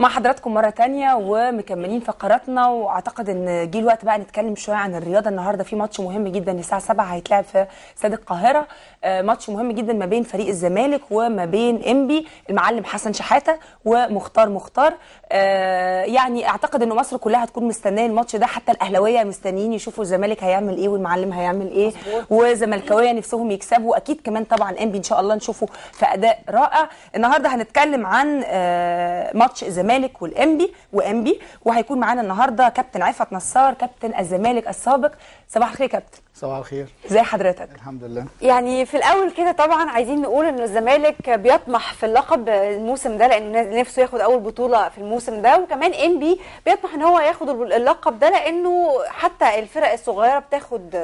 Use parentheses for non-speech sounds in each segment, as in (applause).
مع حضراتكم مرة تانية ومكملين فقراتنا. وأعتقد إن جه الوقت بقى نتكلم شوية عن الرياضة. النهاردة في ماتش مهم جدا الساعة 7 هيتلعب في استاد القاهرة. آه، ماتش مهم جدا ما بين فريق الزمالك وما بين إنبي المعلم حسن شحاتة ومختار مختار. آه، يعني أعتقد إن مصر كلها هتكون مستنية الماتش ده. حتى الأهلاوية مستنيين يشوفوا الزمالك هيعمل إيه والمعلم هيعمل إيه. وزملكاوية نفسهم يكسبوا. أكيد كمان طبعا إنبي إن شاء الله نشوفه في أداء رائع. النهارده هنتكلم عن آه، ماتش الزمالك والإنبي وإنبي وهيكون معانا النهارده كابتن عفت نصار كابتن الزمالك السابق. صباح الخير كابتن. صباح الخير. ازي حضرتك؟ الحمد لله. يعني في الأول كده طبعا عايزين نقول إن الزمالك بيطمح في اللقب الموسم ده لأن نفسه ياخد أول بطولة في الموسم ده وكمان ام بي بيطمح إن هو ياخد اللقب ده لأنه حتى الفرق الصغيرة بتاخد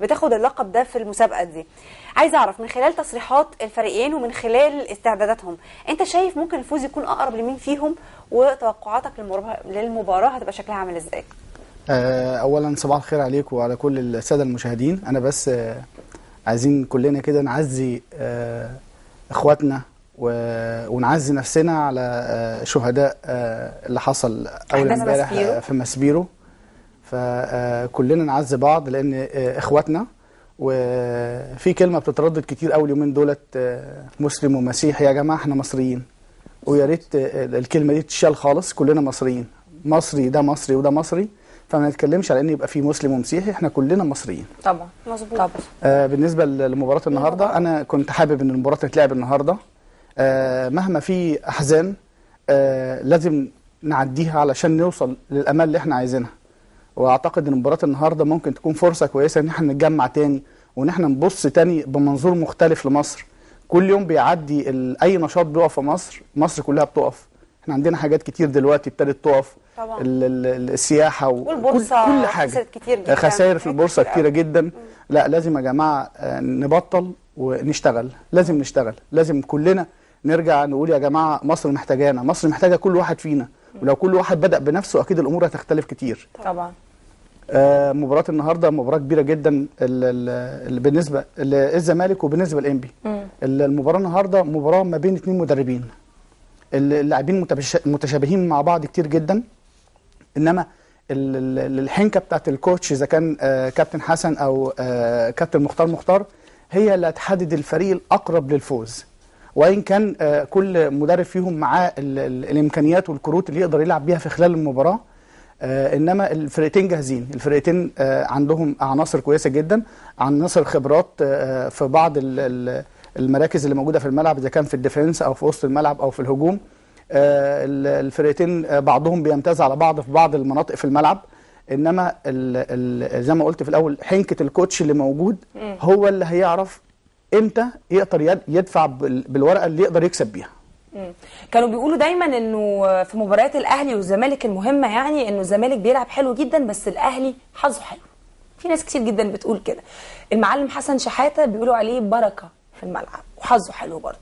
بتاخد اللقب ده في المسابقة دي. عايز أعرف من خلال تصريحات الفريقين ومن خلال استعداداتهم أنت شايف ممكن الفوز يكون أقرب لمين فيهم؟ وتوقعاتك للمباراة هتبقى شكلها عامل إزاي؟ اولا صباح الخير عليك وعلى كل السادة المشاهدين. أنا بس آه، عايزين كلنا كده نعزي آه، إخواتنا ونعزي نفسنا على آه، شهداء آه، اللي حصل أول امبارح. آه، في مسبيرو. فكلنا نعزي بعض لأن آه، إخواتنا. وفي كلمة بتتردد كتير اول يومين دولت آه، مسلم ومسيحي. يا جماعة إحنا مصريين. ويا ريت آه، الكلمة دي تشال خالص. كلنا مصريين. مصري ده مصري وده مصري. فما نتكلمش على إن يبقى في مسلم ومسيحي إحنا كلنا مصريين. طبعا مظبوط. طبعا. آه بالنسبة لمباراة النهارده أنا كنت حابب إن المباراة تتلعب النهارده. آه مهما في أحزان آه لازم نعديها علشان نوصل للامال اللي إحنا عايزينها. وأعتقد إن مباراة النهارده ممكن تكون فرصة كويسة إن إحنا نتجمع تاني وإن إحنا نبص تاني بمنظور مختلف لمصر. كل يوم بيعدي أي نشاط بيقف في مصر مصر كلها بتقف. إحنا عندنا حاجات كتير دلوقتي ابتدت تقف. طبعا. ال- ال- السياحة وكل والبورصة كل حاجة. كتير جدا. خسائر في البورصة كتير كتيرة. جدا. لا لازم يا جماعة آه، نبطل ونشتغل. لازم نشتغل. لازم كلنا نرجع نقول يا جماعة مصر محتاجانا. مصر محتاجة كل واحد فينا. ولو كل واحد بدأ بنفسه أكيد الأمور هتختلف كتير. طبعا. آه، مباراة النهارده مباراة كبيرة جدا. ال- ال- ال- بالنسبة للزمالك وبالنسبة للانبي ال- المباراة النهارده مباراة ما بين اثنين مدربين. اللاعبين متشابهين مع بعض كتير جدا. إنما ال- ال- الحنكة بتاعت الكوتش إذا كان آه، كابتن حسن أو آه، كابتن مختار مختار هي اللي هتحدد الفريق الأقرب للفوز. وإن كان آه، كل مدرب فيهم معاه ال- ال- الإمكانيات والكروت اللي يقدر يلعب بيها في خلال المباراة. إنما الفرقتين جاهزين. الفرقتين عندهم عناصر كويسة جدا عناصر خبرات في بعض المراكز اللي موجودة في الملعب إذا كان في ال defense أو في وسط الملعب أو في الهجوم آه ال- الفرقتين آه بعضهم بيمتاز على بعض في بعض المناطق في الملعب. إنما ال ال زي ما قلت في الأول حنكة الكوتش اللي موجود هو اللي هيعرف إمتى يقدر يد- يدفع بال- بالورقة اللي يقدر يكسب بيها. كانوا بيقولوا دايما إنه في مباريات الأهلي والزمالك المهمة يعني إنه الزمالك بيلعب حلو جدا بس الأهلي حظه حلو. في ناس كتير جدا بتقول كده. المعلم حسن شحاتة بيقولوا عليه بركة. في الملعب وحظه حلو برضه.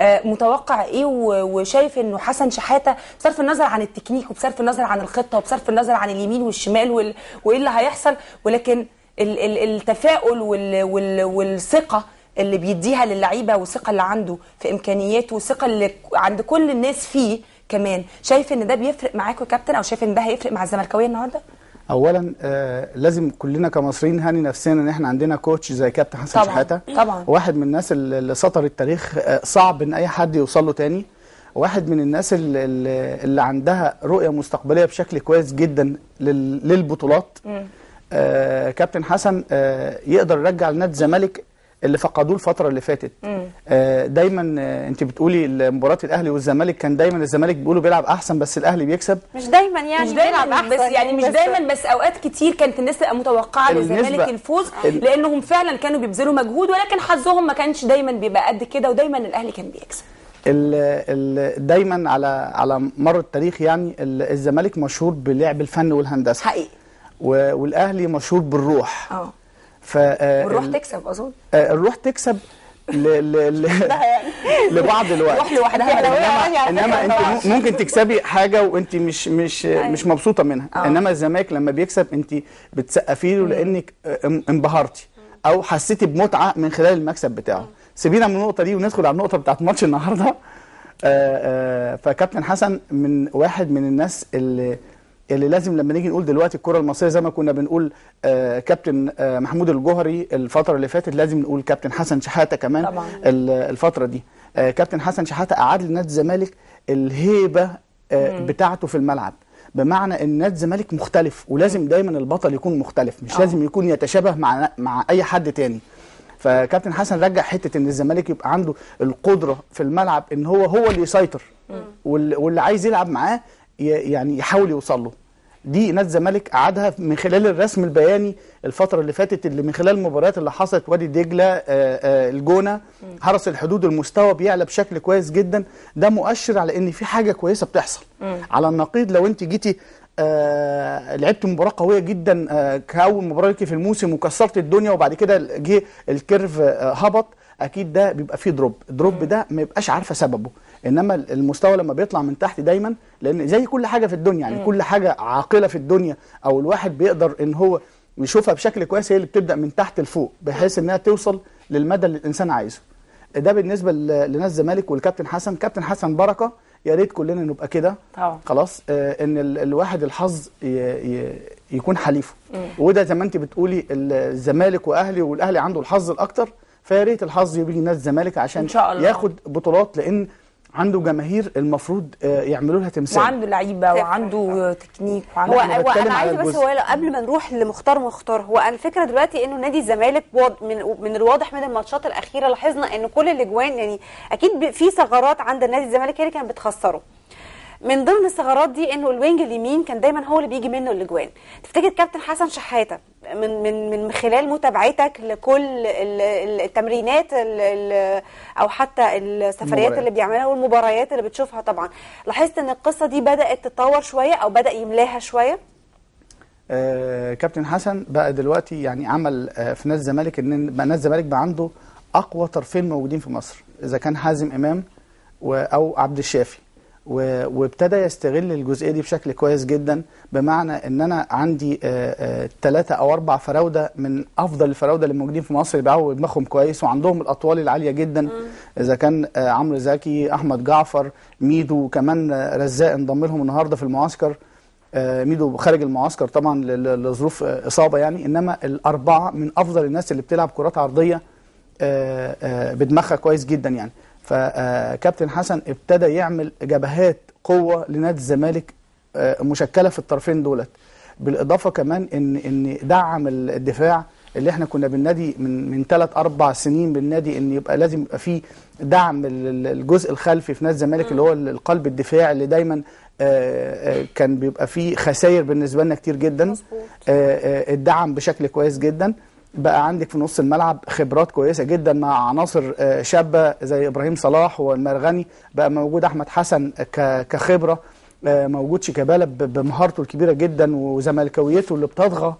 آه متوقع إيه؟ وشايف انه حسن شحاته بصرف النظر عن التكنيك وبصرف النظر عن الخطة وبصرف النظر عن اليمين والشمال وال... وايه اللي هيحصل؟ ولكن ال... ال... التفاؤل وال... وال... والثقة اللي بيديها للعيبة والثقة اللي عنده في إمكانياته والثقة اللي عند كل الناس فيه كمان. شايف إن ده بيفرق معاكوا يا كابتن؟ أو شايف إن ده هيفرق مع الزملكاوية النهارده؟ اولا آه لازم كلنا كمصريين نهني نفسنا إن إحنا عندنا كوتش زي كابتن حسن طبعاً، شحاتة. طبعاً. واحد من الناس اللي سطر التاريخ آه صعب إن أي حد يوصل له تاني. واحد من الناس اللي, اللي عندها رؤية مستقبلية بشكل كويس جدا لل- للبطولات. آه كابتن حسن آه يقدر يرجع لنادي الزمالك اللي فقدوه الفترة اللي فاتت. آه دايما آه انت بتقولي مباراه الأهلي والزمالك كان دايما الزمالك بيقولوا بيلعب أحسن بس الأهلي بيكسب. مش دايما يعني مش دايما بيلعب بس أحسن يعني مش دايما بس أوقات كتير كانت الناس تبقى متوقعة للزمالك الفوز ال- لأنهم فعلا كانوا بيبذلوا مجهود ولكن حظهم ما كانش دايما بيبقى قد كده ودايما الأهلي كان بيكسب. ال ال دايما على على مر التاريخ يعني ال- الزمالك مشهور بلعب الفن والهندسة. حقيقي. و- والأهلي مشهور بالروح. آه. ف آه، والروح ال- تكسب أظن. آه، الروح تكسب ل... ل... ل... (laughs) (laughs) لبعض الوقت. روح لوحدها إنما, إنما أنت مم- ممكن تكسبي حاجة وأنت مش مش مش مبسوطة منها. آه. إنما الزمالك لما بيكسب أنت بتسقفي له لأنك انبهرتي أو حسيتي بمتعة من خلال المكسب بتاعه. سيبينا من النقطة دي وندخل على النقطة بتاعت ماتش النهارده. فكابتن حسن من واحد من الناس اللي اللي لازم لما نيجي نقول دلوقتي الكرة المصرية زي ما كنا بنقول آه، كابتن آه، محمود الجوهري الفترة اللي فاتت لازم نقول كابتن حسن شحاتة كمان طبعاً. ال- الفترة دي. آه، كابتن حسن شحاتة أعاد لنادي الزمالك الهيبة آه، بتاعته في الملعب. بمعنى إن نادي الزمالك مختلف ولازم دايما البطل يكون مختلف مش آه. لازم يكون يتشابه مع مع أي حد تاني. فكابتن حسن رجع حتة إن الزمالك يبقى عنده القدرة في الملعب إن هو هو اللي يسيطر. وال- واللي عايز يلعب معاه يعني يحاول يوصل له. دي نادي الزمالك قعدها من خلال الرسم البياني الفترة اللي فاتت اللي من خلال المباريات اللي حصلت وادي دجلة آه، آه، الجونة. حرس الحدود المستوى بيعلى بشكل كويس جدا. ده مؤشر على إن في حاجة كويسة بتحصل. على النقيض لو أنت جيتي آه لعبت مباراة قوية جدا آه كأول مباراة ليكي في الموسم وكسرت الدنيا وبعد كده جه ال curve آه هبط أكيد ده بيبقى فيه drop. ال drop ده ما يبقاش عارفة سببه. إنما المستوى لما بيطلع من تحت دايما لأن زي كل حاجة في الدنيا يعني كل حاجة عاقلة في الدنيا أو الواحد بيقدر إن هو يشوفها بشكل كويس هي اللي بتبدأ من تحت لفوق بحيث إنها توصل للمدى اللي الإنسان عايزه. ده بالنسبة لناس الزمالك والكابتن حسن. كابتن حسن بركة يا ريت كلنا نبقى كده. خلاص آه إن ال- الواحد الحظ ي- ي- يكون حليفه. وده زي ما أنت بتقولي ال- الزمالك وأهلي والأهلي عنده الحظ الأكتر فيا ريت الحظ يجي نادي الزمالك عشان إن شاء الله. ياخد بطولات لأن عنده جماهير المفروض آه يعملوا لها تمثال. وعنده لعيبة وعنده تكنيك هو وعنده هو بتكلم أنا عايزة بس. هو قبل ما نروح لمختار مختار هو أنا الفكرة دلوقتي إنه نادي الزمالك من من الواضح من الماتشات الأخيرة لاحظنا إن كل الأجوان يعني أكيد في ثغرات عند نادي الزمالك هي اللي كانت بتخسره. من ضمن الثغرات دي إنه الوينج اليمين كان دايما هو اللي بيجي منه الأجوان. تفتكر كابتن حسن شحاتة من من من خلال متابعتك لكل ال- ال- التمرينات ال- ال- أو حتى السفريات. اللي بيعملها والمباريات اللي بتشوفها طبعا لاحظت إن القصة دي بدأت تتطور شوية أو بدأ يملاها شوية؟ آه كابتن حسن بقى دلوقتي يعني عمل آه في نادي الزمالك إن بقى نادي الزمالك بقى عنده أقوى طرفين موجودين في مصر إذا كان حازم إمام أو عبد الشافي. وابتدى يستغل الجزئية دي بشكل كويس جدا بمعنى إن أنا عندي ثلاثة أو أربع فراوده من أفضل الفراوده اللي موجودين في مصر اللي بيلعبوا دماغهم كويس وعندهم الأطوال العالية جدا. إذا كان آه، عمرو زكي أحمد جعفر ميدو وكمان آه، رزاق انضم لهم النهارده في المعسكر آه، ميدو خارج المعسكر طبعا لظروف آه، إصابة يعني. إنما الأربعة من أفضل الناس اللي بتلعب كرات عرضية آه، آه، بدماغها كويس جدا يعني. فكابتن حسن ابتدى يعمل جبهات قوة لنادي الزمالك آه، مشكلة في الطرفين دولت. بالإضافة كمان إن إن دعم الدفاع اللي إحنا كنا بالنادي من من ثلاث أربع سنين بالنادي إن يبقى لازم يبقى فيه دعم ال- ال- الجزء الخلفي في نادي الزمالك اللي هو القلب الدفاعي اللي دايما آه، آه، كان بيبقى فيه خسائر بالنسبة لنا كتير جدا. الدعم بشكل كويس جدا. بقى عندك في نص الملعب خبرات كويسة جدا مع عناصر آه، شابة زي إبراهيم صلاح والمرغني. بقى موجود أحمد حسن كخبرة آه، موجود شيكابالا بمهارته الكبيرة جدا وزملكاويته اللي بتطغى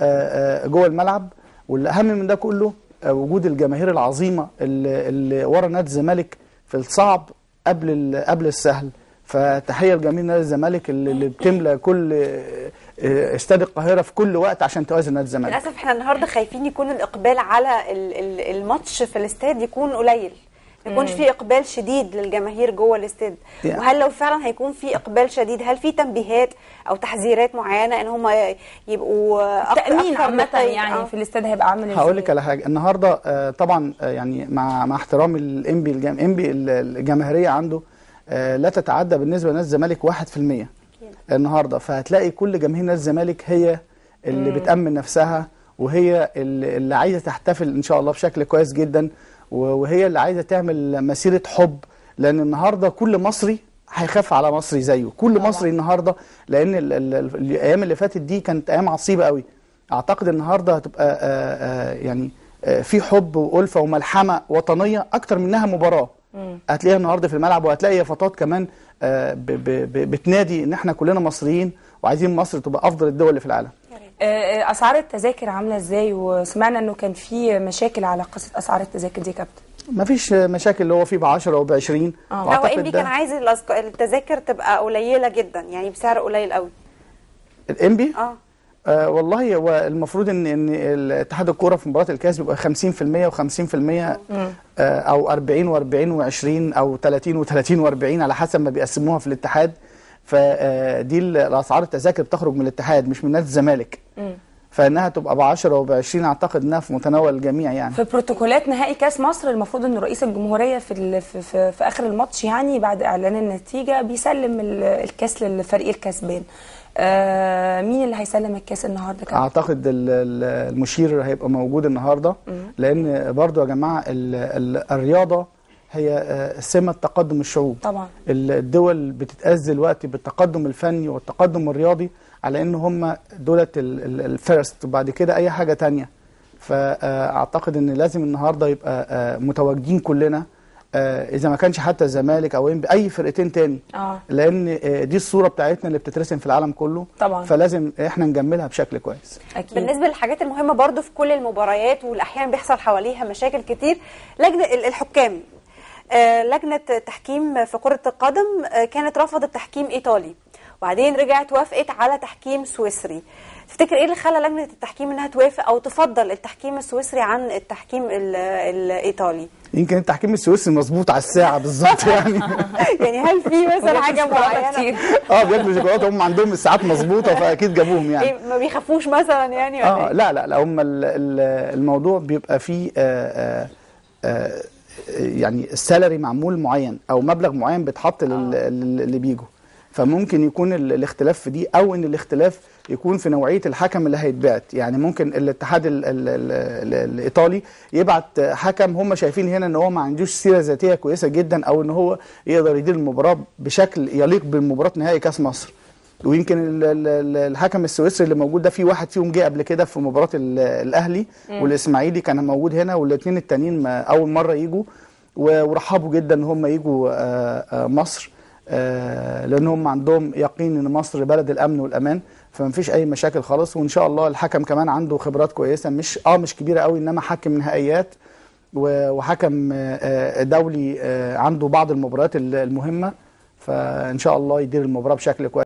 آه، جوه الملعب. والأهم من ده كله وجود الجماهير العظيمة اللي, اللي ورا نادي الزمالك في الصعب قبل قبل السهل. فتحية لجماهير نادي الزمالك اللي اللي بتملى كل آه، استاد القاهرة في كل وقت عشان توازن نادي الزمالك. للأسف إحنا النهارده خايفين يكون الإقبال على ال- ال- الماتش في الاستاد يكون قليل. ما يكونش في إقبال شديد للجماهير جوه الاستاد. يعني- وهل لو فعلا هيكون في إقبال شديد هل في تنبيهات أو تحذيرات معينة إن هم يبقوا التامين عامة؟ يعني آه. في الاستاد هيبقى عامل إزاي؟ هقول لك على حاجة. النهارده آه، طبعا يعني مع مع احترامي الانبي الجماهيرية عنده لا تتعدى بالنسبة لنادي الزمالك 1% النهارده. فهتلاقي كل جماهير نادي الزمالك هي اللي بتأمن نفسها وهي اللي عايزة تحتفل إن شاء الله بشكل كويس جدا وهي اللي عايزة تعمل مسيرة حب. لأن النهارده كل مصري هيخاف على مصري زيه. كل طبعاً. مصري النهارده لأن ال ال ال الأيام اللي فاتت دي كانت أيام عصيبة قوي أعتقد النهارده هتبقى آه، آه، يعني آه، في حب وألفة وملحمة وطنية أكتر منها مباراة. هتلاقيها النهارده في الملعب وهتلاقي يافطات كمان آه، ب- ب- ب- بتنادي إن إحنا كلنا مصريين وعايزين مصر تبقى أفضل الدول اللي في العالم. آه، آه، أسعار التذاكر عاملة إزاي؟ وسمعنا إنه كان في مشاكل على قصة أسعار التذاكر دي يا كابتن. مفيش مشاكل اللي هو فيه ب 10 أو ب 20 آه. هو انبي ده كان عايز الأسك- التذاكر تبقى قليلة جدا يعني بسعر قليل قوي الانبي آه. آه والله هو المفروض ان إن اتحاد الكورة في مباراة الكاس بيبقى 50% و50% آه أو 40 و40 و20 أو 30 و30 و40 على حسب ما بيقسموها في الاتحاد. فدي الأسعار التذاكر بتخرج من الاتحاد مش من نادي الزمالك. فإنها تبقى ب 10 وب 20 أعتقد إنها في متناول الجميع يعني. في بروتوكولات نهائي كاس مصر المفروض إن رئيس الجمهورية في في, في, في آخر الماتش يعني بعد إعلان النتيجة بيسلم ال- الكاس للفريق الكسبان. آه مين اللي هيسلم الكاس النهارده كمان؟ أعتقد ال- ال- المشير هيبقى موجود النهارده لأن برضو يا جماعة ال- ال- الرياضة هي آه، سمة تقدم الشعوب. طبعا. الدول بتتأذى دلوقتي بالتقدم الفني والتقدم الرياضي على إن هم دولت الفيرست وبعد كده أي حاجة تانية. فاعتقد إن لازم النهارده يبقى آه، متواجدين كلنا آه، إذا ما كانش حتى الزمالك أو أي فرقتين تاني. آه. لأن آه، دي الصورة بتاعتنا اللي بتترسم في العالم كله. طبعا. فلازم إحنا نجملها بشكل كويس. أكيد. بالنسبة للحاجات المهمة برضو في كل المباريات والأحيان بيحصل حواليها مشاكل كتير لجنة ال- الحكام. آه، لجنة تحكيم في كرة القدم آه، كانت رفضت تحكيم إيطالي. وبعدين رجعت وافقت على تحكيم سويسري. تفتكر إيه اللي خلى لجنة التحكيم انها توافق أو تفضل التحكيم السويسري عن التحكيم ال- الايطالي؟ يمكن التحكيم السويسري مظبوط على الساعة بالظبط (laughs) يعني. يعني هل في مثلا حاجة معينة؟ كتير. (laughs) آه بياكلوا شوكولاتة هم عندهم الساعات مظبوطة فأكيد جابوهم يعني. إيه ما بيخافوش مثلا يعني ولا آه إيه؟ لا لا لا هم ال- ال- الموضوع بيبقى فيه آه آه آه يعني السالري معمول معين أو مبلغ معين بيتحط لل- لل- اللي بيجوا. فممكن يكون ال- الاختلاف في دي أو إن الاختلاف يكون في نوعية الحكم اللي هيتبعت. يعني ممكن الاتحاد ال ال ال ال الإيطالي يبعت حكم هم شايفين هنا إن هو ما عندوش سيرة ذاتية كويسة جدا أو إن هو يقدر يدير المباراة بشكل يليق بمباراه نهائي كأس مصر. ويمكن ال- ال- ال- الحكم السويسري اللي موجود ده في واحد فيهم جه قبل كده في مباراة ال- الأهلي والإسماعيلي كان موجود هنا والاثنين التانيين أول مرة يجوا ورحبوا جدا إن هم يجوا آه، آه، مصر. لأن هم عندهم يقين إن مصر بلد الأمن والأمان فما فيش أي مشاكل خالص وإن شاء الله الحكم كمان عنده خبرات كويسة مش آه مش كبيرة قوي إنما حكم نهائيات وحكم آه، آه، دولي آه، عنده بعض المباريات ال- المهمة فإن شاء الله يدير المباراة بشكل كويس.